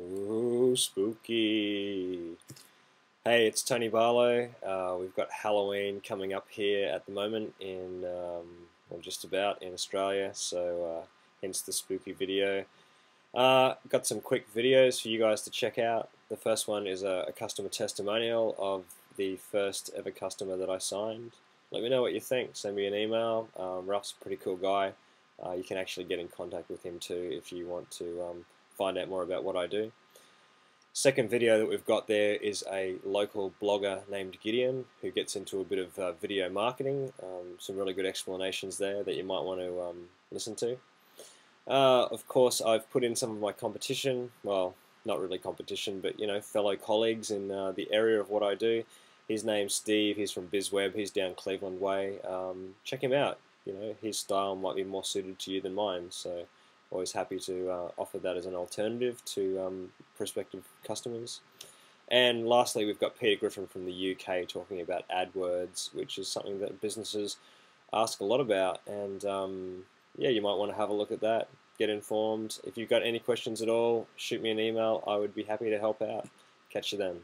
Ooh, spooky. Hey, it's Tony Barlow. Uh, we've got Halloween coming up here at the moment in, um, well, just about in Australia, so uh, hence the spooky video. Uh, got some quick videos for you guys to check out. The first one is a, a customer testimonial of the first ever customer that I signed. Let me know what you think. Send me an email. Um, Ruff's a pretty cool guy. Uh, you can actually get in contact with him too if you want to um, find out more about what I do. Second video that we've got there is a local blogger named Gideon who gets into a bit of uh, video marketing. Um, some really good explanations there that you might want to um, listen to. Uh, of course, I've put in some of my competition. Well, not really competition, but you know, fellow colleagues in uh, the area of what I do. His name's Steve. He's from BizWeb. He's down Cleveland Way. Um, check him out. You know, his style might be more suited to you than mine. So always happy to uh, offer that as an alternative to um, prospective customers. And lastly, we've got Peter Griffin from the UK talking about AdWords, which is something that businesses ask a lot about. And um, yeah, you might want to have a look at that, get informed. If you've got any questions at all, shoot me an email. I would be happy to help out. Catch you then.